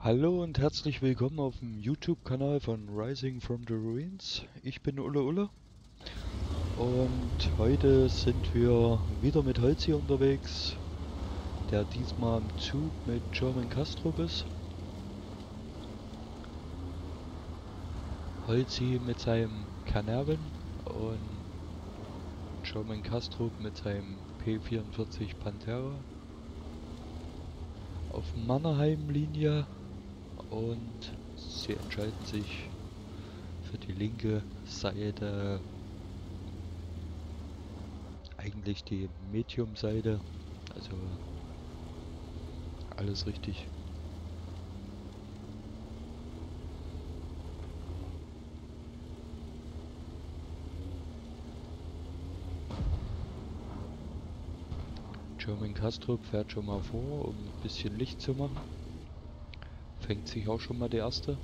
Hallo und herzlich willkommen auf dem YouTube-Kanal von Rising from the Ruins. Ich bin Ulle Ulle und heute sind wir wieder mit Holzi unterwegs, der diesmal im Zug mit German Castrop ist. Holzi mit seinem Canervan und German Castrop mit seinem P44 Pantera auf Mannerheim-Linie und sie entscheiden sich für die linke Seite, eigentlich die Medium-Seite, also alles richtig. German Castrop fährt schon mal vor, um ein bisschen Licht zu machen. Fängt sich auch schon mal der erste.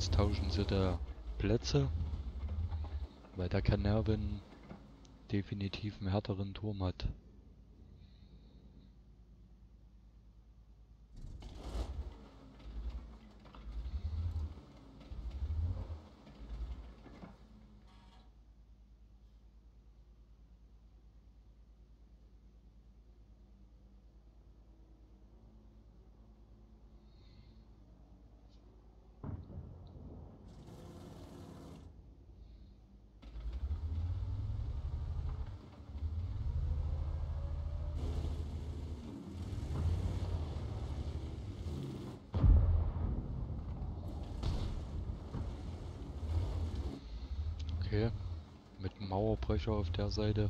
Jetzt tauschen sie da Plätze, weil der Canervan definitiv einen härteren Turm hat. Okay, mit Mauerbrecher auf der Seite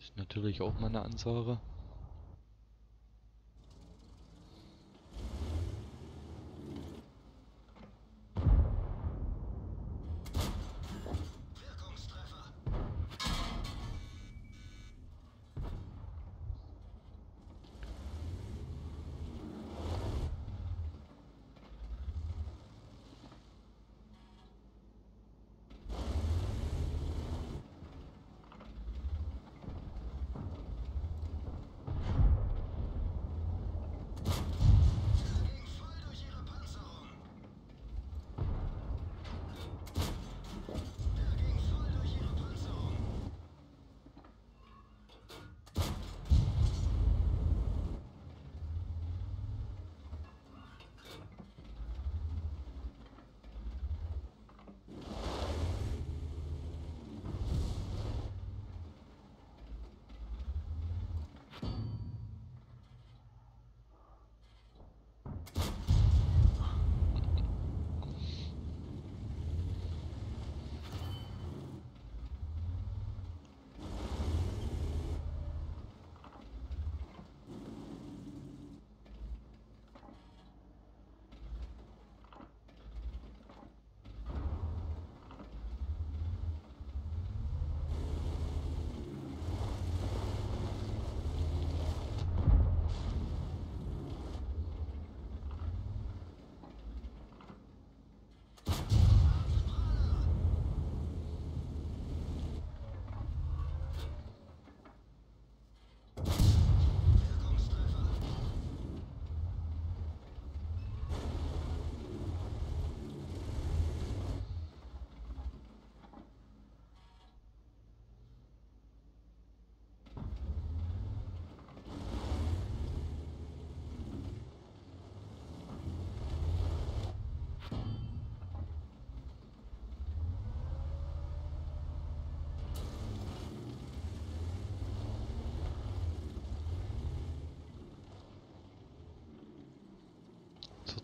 ist natürlich auch mal eine Ansage.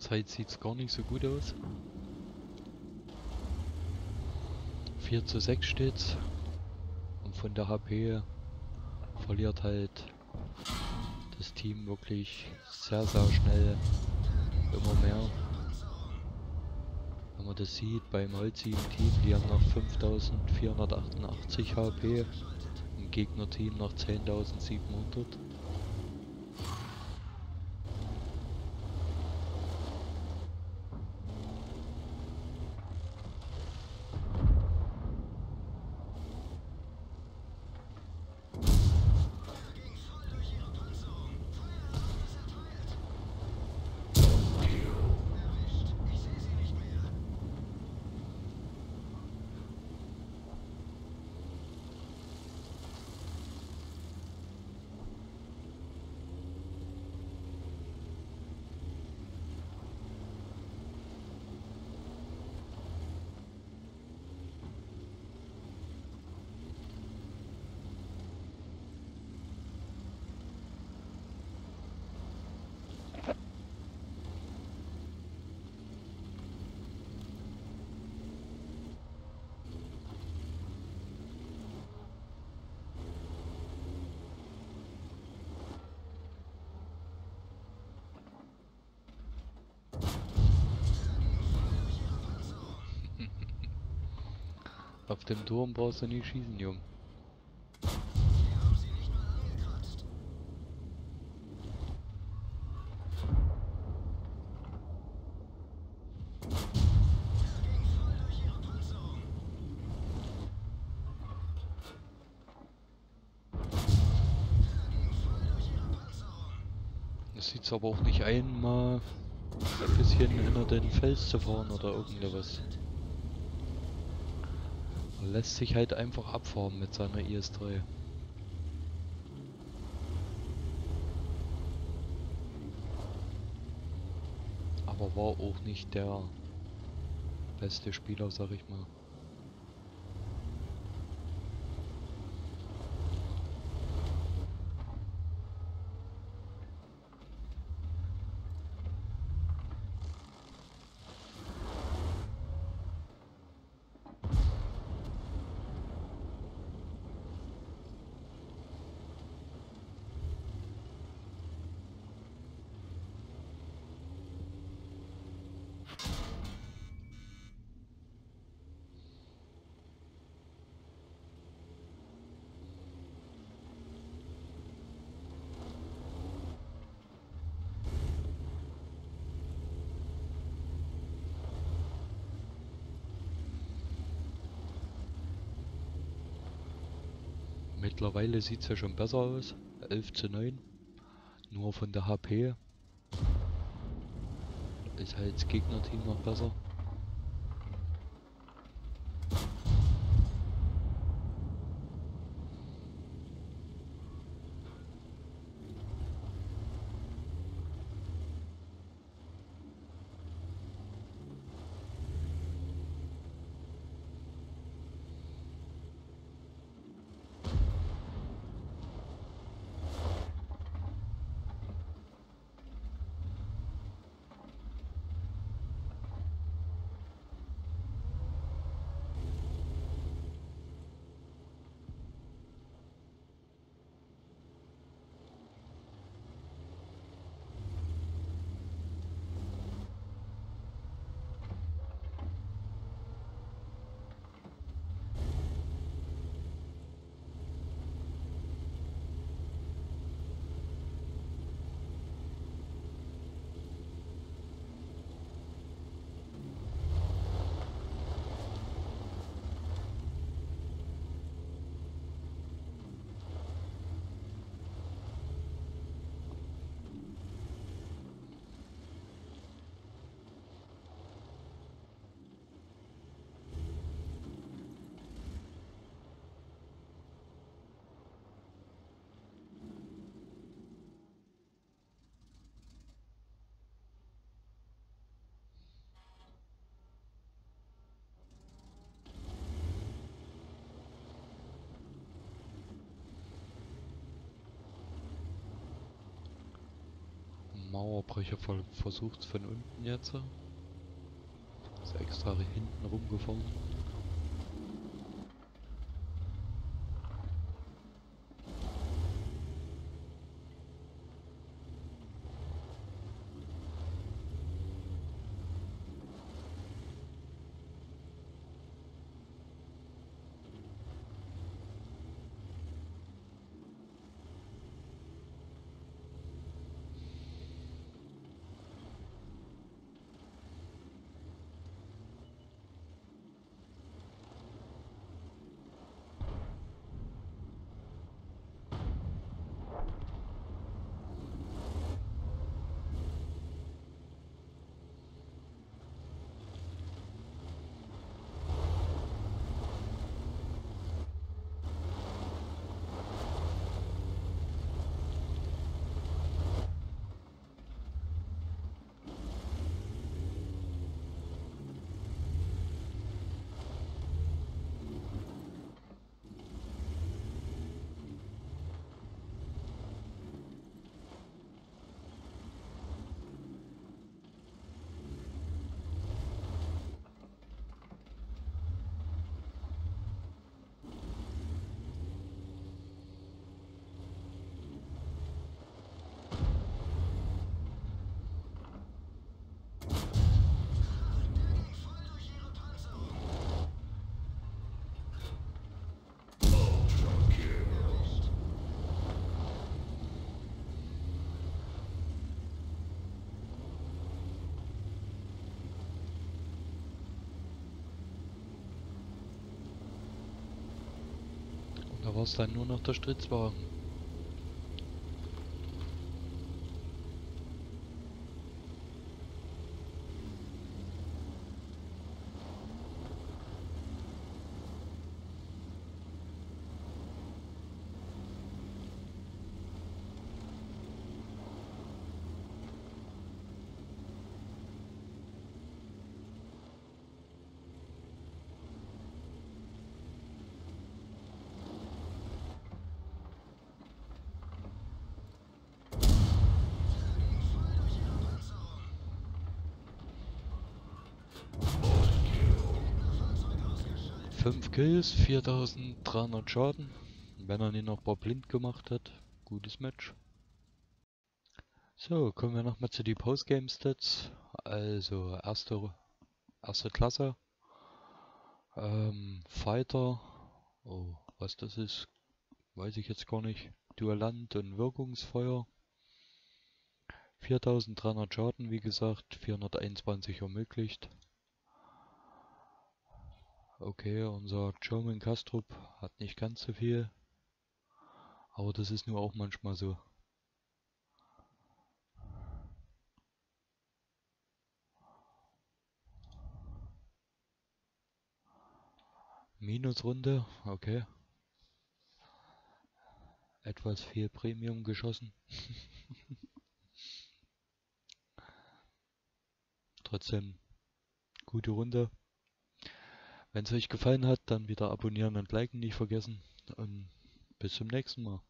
Zurzeit sieht es gar nicht so gut aus. 4 zu 6 steht's. Und von der HP verliert halt das Team wirklich sehr, sehr schnell immer mehr. Wenn man das sieht, beim Holzteam-Team, die haben noch 5488 HP, im Gegnerteam noch 10.700. Auf dem Turm brauchst du nie schießen, Jung. Das sieht's aber auch nicht ein, mal ein bisschen hinter den Fels zu fahren oder irgendwas. Er lässt sich halt einfach abformen mit seiner IS-3. Aber war auch nicht der beste Spieler, sag ich mal. Mittlerweile sieht es ja schon besser aus. 11 zu 9. Nur von der HP ist halt das Gegnerteam noch besser. Mauerbrecher versucht von unten jetzt. Ist extra hinten rumgefahren. Es dann nur noch der Stritzwagen. Fünf Kills, 4300 Schaden. Wenn er nicht noch ein paar blind gemacht hat, gutes Match. So, kommen wir nochmal zu die Postgame Stats. Also erste, erste Klasse. Ähm, Fighter. Oh, was das ist, weiß ich jetzt gar nicht. Duellant und Wirkungsfeuer. 4300 Schaden, wie gesagt, 421 ermöglicht. Okay, unser German Kastrup hat nicht ganz so viel. Aber das ist nur auch manchmal so. Minusrunde, okay. Etwas viel Premium geschossen. Trotzdem gute Runde. Wenn es euch gefallen hat, dann wieder abonnieren und liken nicht vergessen. Und bis zum nächsten Mal.